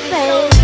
baby.